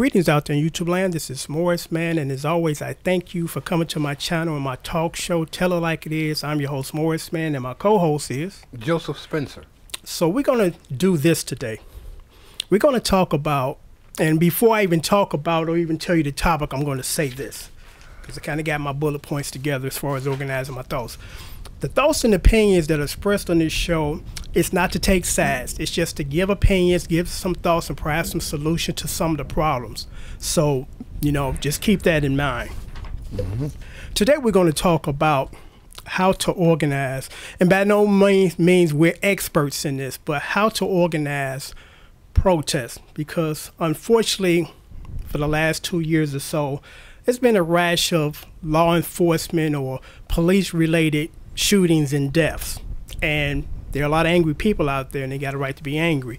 Greetings out there in YouTube land. This is Morrisman, and as always, I thank you for coming to my channel and my talk show, Tell It Like It Is. I'm your host, Morrisman, and my co-host is Joseph Spencer. So we're gonna do this today. We're gonna talk about, and before I even talk about or even tell you the topic, I'm gonna say this because I kind of got my bullet points together as far as organizing my thoughts. The thoughts and opinions that are expressed on this show, it's not to take sides. It's just to give opinions, give some thoughts, and perhaps some solution to some of the problems. So, you know, just keep that in mind. Mm-hmm. Today, we're going to talk about how to organize, and by no means means we're experts in this, but how to organize protests. Because unfortunately, for the last two years or so, there's been a rash of law enforcement or police related shootings and deaths. And there are a lot of angry people out there, and they got a right to be angry.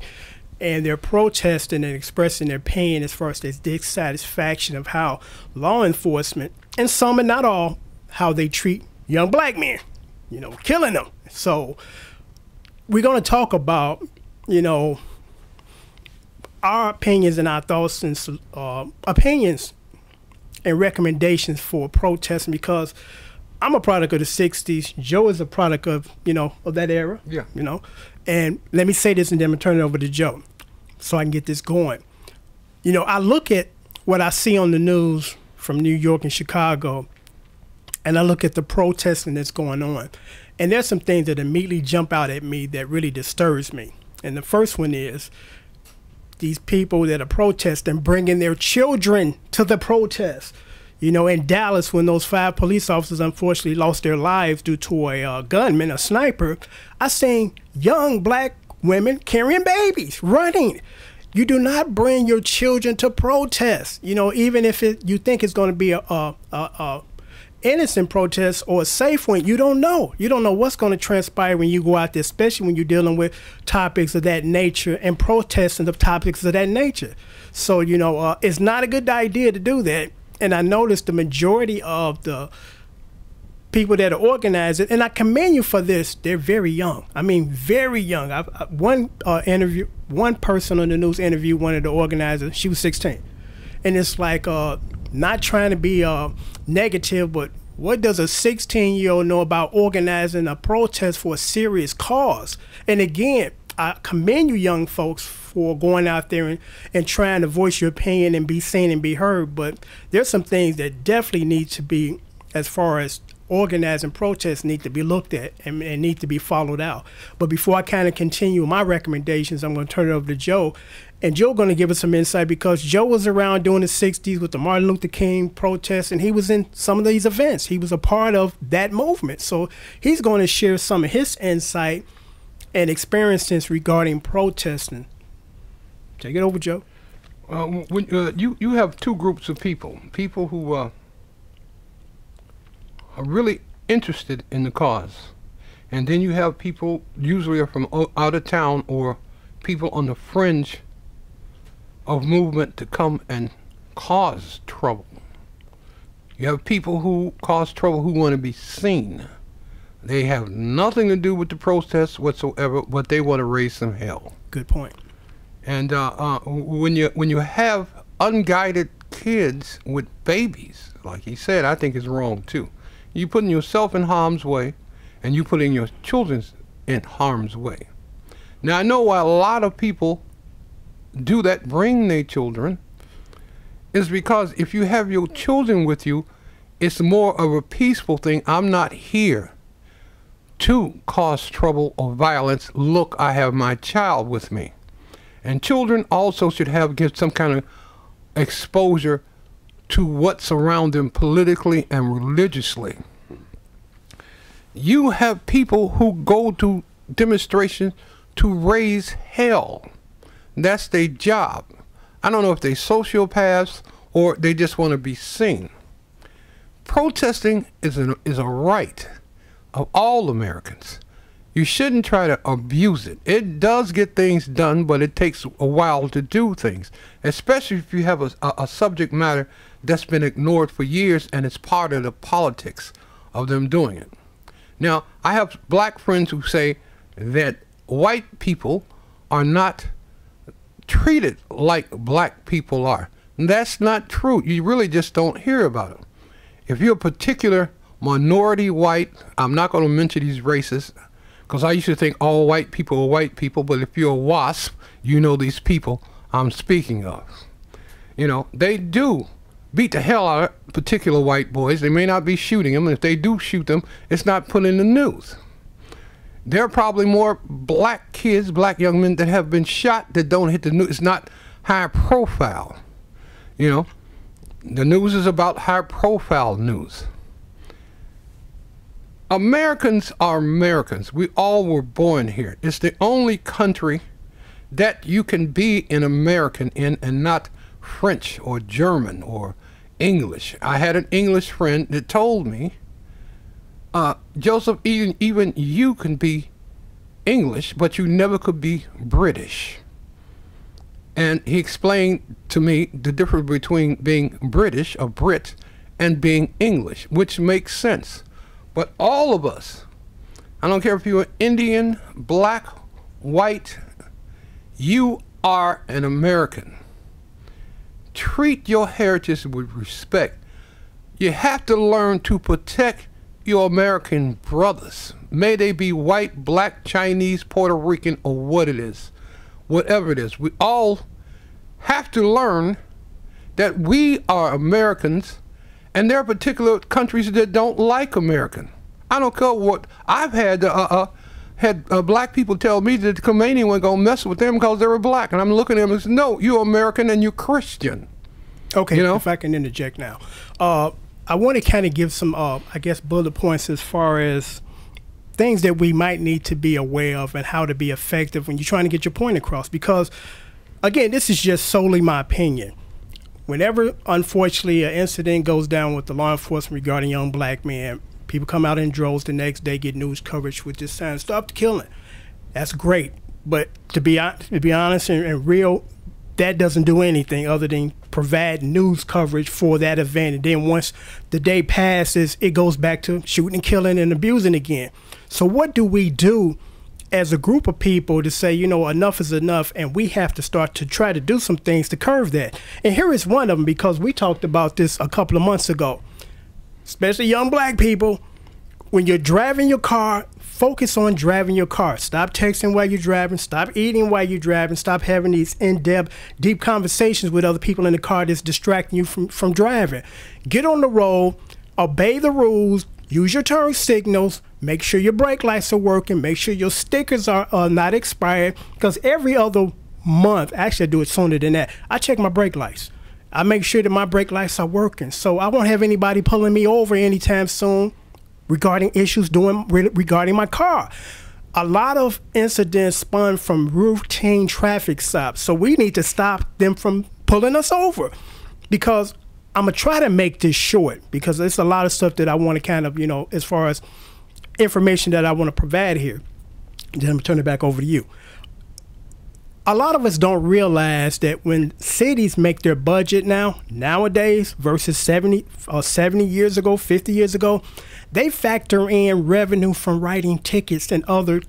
And they're protesting and expressing their pain as far as their dissatisfaction of how law enforcement, and some and not all, how they treat young black men, you know, killing them. So we're going to talk about, you know, our opinions and our thoughts and uh, opinions and recommendations for protesting because I'm a product of the '60s. Joe is a product of you know of that era. Yeah. You know, and let me say this, and then I'm turn it over to Joe, so I can get this going. You know, I look at what I see on the news from New York and Chicago, and I look at the protesting that's going on, and there's some things that immediately jump out at me that really disturbs me. And the first one is these people that are protesting bringing their children to the protest you know, in Dallas, when those five police officers unfortunately lost their lives due to a uh, gunman, a sniper, I seen young black women carrying babies, running. You do not bring your children to protest. You know, even if it, you think it's going to be a, a, a, a innocent protest or a safe one, you don't know. You don't know what's going to transpire when you go out there, especially when you're dealing with topics of that nature and protesting the topics of that nature. So, you know, uh, it's not a good idea to do that and I noticed the majority of the people that are organizing, and I commend you for this. They're very young. I mean, very young. I, I, one uh, interview, one person on the news interviewed one of the organizers. She was 16, and it's like uh, not trying to be uh, negative, but what does a 16 year old know about organizing a protest for a serious cause? And again, I commend you, young folks, for going out there and, and trying to voice your opinion and be seen and be heard. But there's some things that definitely need to be, as far as organizing protests, need to be looked at and, and need to be followed out. But before I kind of continue my recommendations, I'm going to turn it over to Joe. And Joe going to give us some insight because Joe was around during the 60s with the Martin Luther King protests, and he was in some of these events. He was a part of that movement. So he's going to share some of his insight and experiences regarding protesting. Take it over, Joe. Uh, when, uh, you you have two groups of people: people who uh, are really interested in the cause, and then you have people usually are from out of town or people on the fringe of movement to come and cause trouble. You have people who cause trouble who want to be seen. They have nothing to do with the protests whatsoever, but they want to raise some hell. Good point. And uh, uh, when you when you have unguided kids with babies, like he said, I think is wrong too. You're putting yourself in harm's way, and you're putting your children in harm's way. Now I know why a lot of people do that, bring their children, is because if you have your children with you, it's more of a peaceful thing. I'm not here to cause trouble or violence, look, I have my child with me. And children also should have get some kind of exposure to what's around them politically and religiously. You have people who go to demonstrations to raise hell. That's their job. I don't know if they sociopaths or they just want to be seen. Protesting is, an, is a right of all Americans. You shouldn't try to abuse it. It does get things done, but it takes a while to do things, especially if you have a, a, a subject matter that's been ignored for years and it's part of the politics of them doing it. Now, I have black friends who say that white people are not treated like black people are. That's not true. You really just don't hear about it. If you're a particular minority white, I'm not going to mention these races because I used to think all white people are white people, but if you're a WASP, you know these people I'm speaking of. You know, they do beat the hell out of particular white boys. They may not be shooting them, and if they do shoot them, it's not put in the news. There are probably more black kids, black young men that have been shot that don't hit the news. It's not high profile. You know, the news is about high profile news. Americans are Americans. We all were born here. It's the only country that you can be an American in and not French or German or English. I had an English friend that told me, uh, Joseph, even, even you can be English, but you never could be British. And he explained to me the difference between being British, a Brit, and being English, which makes sense. But all of us, I don't care if you're Indian, black, white, you are an American. Treat your heritage with respect. You have to learn to protect your American brothers. May they be white, black, Chinese, Puerto Rican, or what it is. Whatever it is. We all have to learn that we are Americans and there are particular countries that don't like American. I don't care what I've had. Uh, uh, had uh, black people tell me that the Khomeini wasn't to mess with them because they were black. And I'm looking at them and saying, no, you're American and you're Christian. Okay, you know? if I can interject now. Uh, I want to kind of give some, uh, I guess, bullet points as far as things that we might need to be aware of and how to be effective when you're trying to get your point across. Because, again, this is just solely my opinion. Whenever, unfortunately, an incident goes down with the law enforcement regarding young black men, People come out in droves the next day, get news coverage with this saying, "Stop the killing." That's great, but to be to be honest and, and real, that doesn't do anything other than provide news coverage for that event. And then once the day passes, it goes back to shooting and killing and abusing again. So what do we do as a group of people to say, you know, enough is enough, and we have to start to try to do some things to curve that? And here is one of them because we talked about this a couple of months ago especially young black people, when you're driving your car, focus on driving your car. Stop texting while you're driving. Stop eating while you're driving. Stop having these in-depth, deep conversations with other people in the car that's distracting you from, from driving. Get on the road, obey the rules, use your turn signals, make sure your brake lights are working, make sure your stickers are uh, not expired, because every other month, actually I do it sooner than that, I check my brake lights. I make sure that my brake lights are working. So I won't have anybody pulling me over anytime soon regarding issues doing regarding my car. A lot of incidents spun from routine traffic stops. So we need to stop them from pulling us over because I'm gonna try to make this short because there's a lot of stuff that I want to kind of, you know, as far as information that I want to provide here. Then I'm gonna turn it back over to you a lot of us don't realize that when cities make their budget now, nowadays versus 70 or uh, 70 years ago, 50 years ago, they factor in revenue from writing tickets and other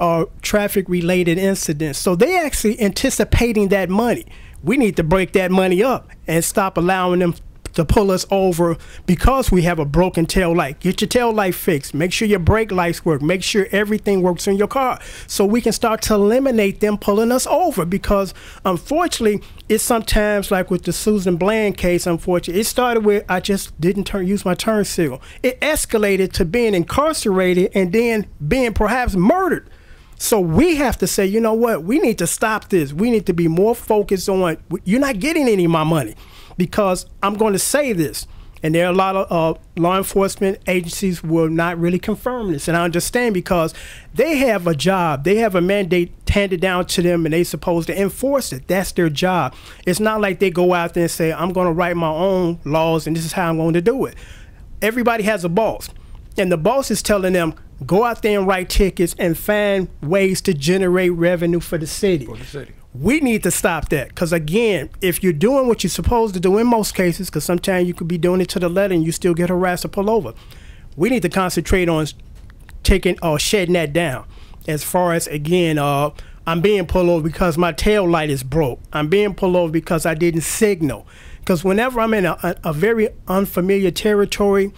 uh, traffic related incidents. So they actually anticipating that money. We need to break that money up and stop allowing them to pull us over because we have a broken tail light. Get your tail light fixed. Make sure your brake lights work. Make sure everything works in your car so we can start to eliminate them pulling us over because unfortunately, it's sometimes like with the Susan Bland case, unfortunately, it started with I just didn't turn use my turn signal. It escalated to being incarcerated and then being perhaps murdered. So we have to say, you know what? We need to stop this. We need to be more focused on you're not getting any of my money because I'm going to say this, and there are a lot of uh, law enforcement agencies will not really confirm this, and I understand because they have a job, they have a mandate handed down to them, and they're supposed to enforce it. That's their job. It's not like they go out there and say, "I'm going to write my own laws, and this is how I'm going to do it." Everybody has a boss, and the boss is telling them, "Go out there and write tickets and find ways to generate revenue for the city." For the city we need to stop that because again if you're doing what you're supposed to do in most cases because sometimes you could be doing it to the letter and you still get harassed or pull over we need to concentrate on taking or uh, shedding that down as far as again uh, I'm being pulled over because my tail light is broke. I'm being pulled over because I didn't signal. Because whenever I'm in a, a, a very unfamiliar territory,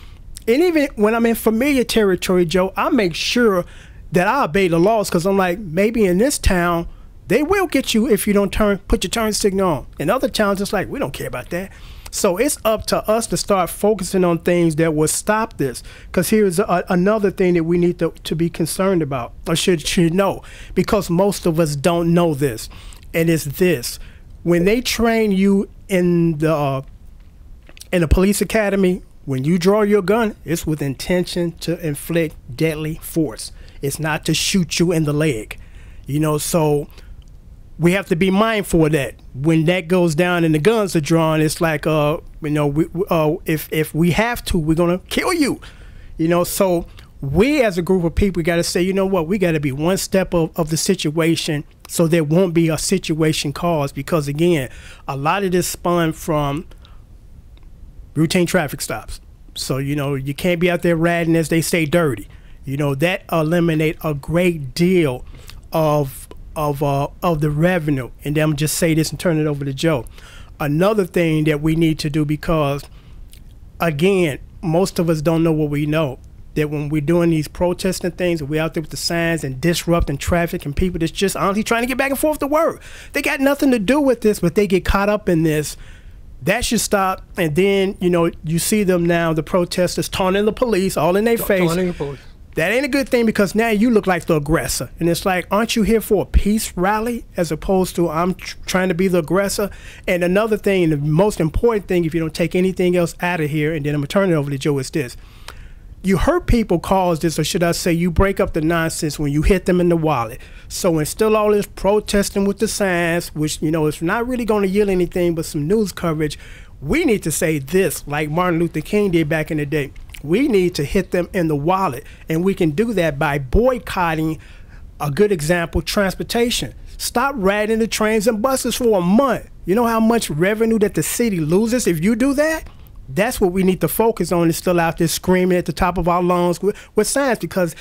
and even when I'm in familiar territory, Joe, I make sure that I obey the laws because I'm like, maybe in this town, they will get you if you don't turn put your turn signal on. In other towns, it's like we don't care about that. So it's up to us to start focusing on things that will stop this. Because here's a, another thing that we need to, to be concerned about or should should know, because most of us don't know this, and it's this: when they train you in the uh, in the police academy, when you draw your gun, it's with intention to inflict deadly force. It's not to shoot you in the leg. You know, so we have to be mindful of that. When that goes down and the guns are drawn, it's like, uh, you know, we, uh, if if we have to, we're gonna kill you. You know, so we as a group of people got to say, you know what, we got to be one step of, of the situation so there won't be a situation caused. Because again, a lot of this spun from routine traffic stops. So you know, you can't be out there ratting as they say dirty. You know that eliminate a great deal of of uh, of the revenue. And then I'm just say this and turn it over to Joe. Another thing that we need to do because, again, most of us don't know what we know. That when we're doing these protesting things, we're out there with the signs and disrupting traffic and people that's just honestly trying to get back and forth to work. They got nothing to do with this, but they get caught up in this. That should stop. And then, you know, you see them now, the protesters taunting the police all in their face. Taunting the police that ain't a good thing because now you look like the aggressor. And it's like, aren't you here for a peace rally as opposed to I'm tr- trying to be the aggressor? And another thing, the most important thing, if you don't take anything else out of here, and then I'm going to turn it over to Joe, is this. You hurt people cause this, or should I say, you break up the nonsense when you hit them in the wallet. So instill all this protesting with the signs, which, you know, it's not really going to yield anything but some news coverage. We need to say this, like Martin Luther King did back in the day we need to hit them in the wallet. And we can do that by boycotting, a good example, transportation. Stop riding the trains and buses for a month. You know how much revenue that the city loses if you do that? That's what we need to focus on is still out there screaming at the top of our lungs with, with signs because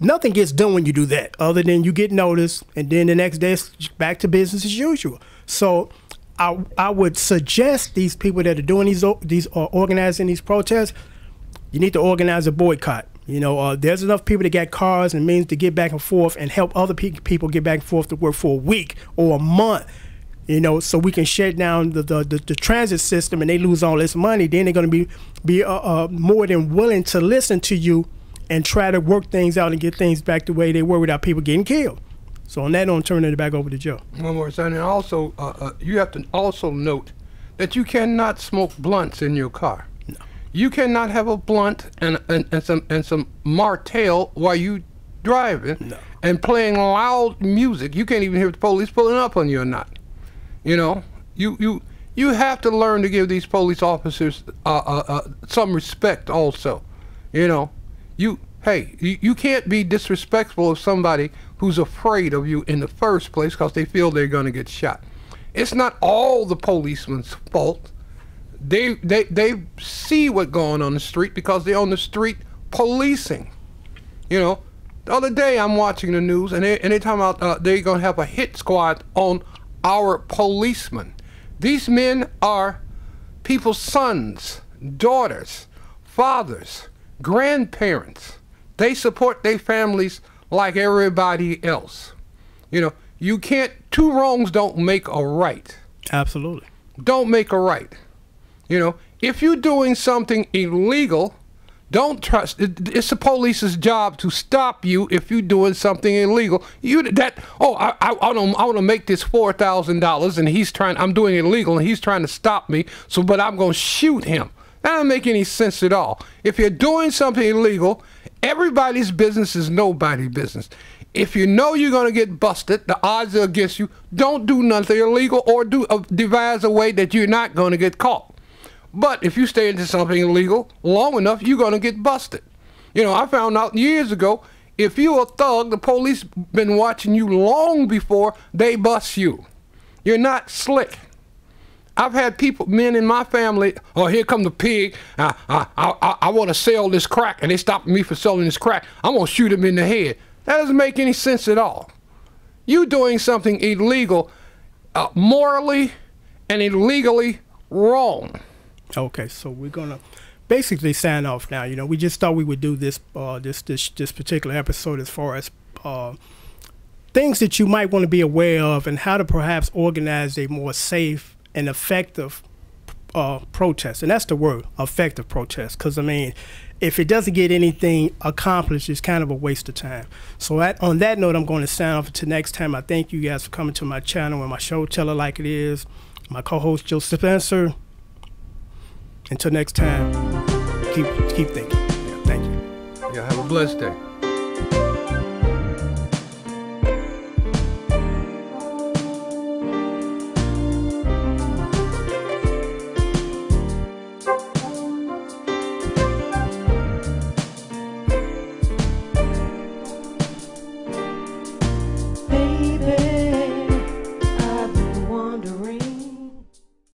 nothing gets done when you do that other than you get noticed and then the next day it's back to business as usual. So I, I would suggest these people that are doing these, these are organizing these protests – you need to organize a boycott. You know, uh, there's enough people that got cars and means to get back and forth and help other pe- people get back and forth to work for a week or a month. You know, so we can shut down the, the, the, the transit system and they lose all this money. Then they're going to be be uh, uh, more than willing to listen to you and try to work things out and get things back the way they were without people getting killed. So on that note, I'm turning it back over to Joe. One more thing, and also uh, uh, you have to also note that you cannot smoke blunts in your car. No. You cannot have a blunt and, and, and some and some Martell while you driving no. and playing loud music. You can't even hear the police pulling up on you or not. You know, you you you have to learn to give these police officers uh, uh, uh, some respect also. You know, you hey, you, you can't be disrespectful of somebody who's afraid of you in the first place because they feel they're going to get shot. It's not all the policeman's fault they they they see what's going on the street because they're on the street policing. You know, the other day I'm watching the news and they and they talking about uh, they're gonna have a hit squad on our policemen. These men are people's sons, daughters, fathers, grandparents. They support their families like everybody else. You know, you can't two wrongs don't make a right. Absolutely. Don't make a right. You know, if you're doing something illegal, don't trust. It's the police's job to stop you if you're doing something illegal. You that oh I I, I want to make this four thousand dollars and he's trying I'm doing illegal and he's trying to stop me. So but I'm gonna shoot him. That doesn't make any sense at all. If you're doing something illegal, everybody's business is nobody's business. If you know you're gonna get busted, the odds are against you. Don't do nothing illegal or do uh, devise a way that you're not gonna get caught. But if you stay into something illegal long enough, you're going to get busted. You know, I found out years ago if you're a thug, the police been watching you long before they bust you. You're not slick. I've had people, men in my family, oh, here come the pig. I, I, I, I want to sell this crack, and they stopping me for selling this crack. I'm going to shoot him in the head. That doesn't make any sense at all. You doing something illegal, uh, morally and illegally wrong. Okay, so we're gonna basically sign off now. You know, we just thought we would do this uh, this this this particular episode as far as uh, things that you might want to be aware of and how to perhaps organize a more safe and effective uh, protest. And that's the word, effective protest. Because I mean, if it doesn't get anything accomplished, it's kind of a waste of time. So at, on that note, I'm going to sign off until next time. I thank you guys for coming to my channel and my show, Tell It Like It Is. My co-host Joe Spencer. Until next time, keep keep thinking. Yeah, thank you. Yeah, have a blessed day.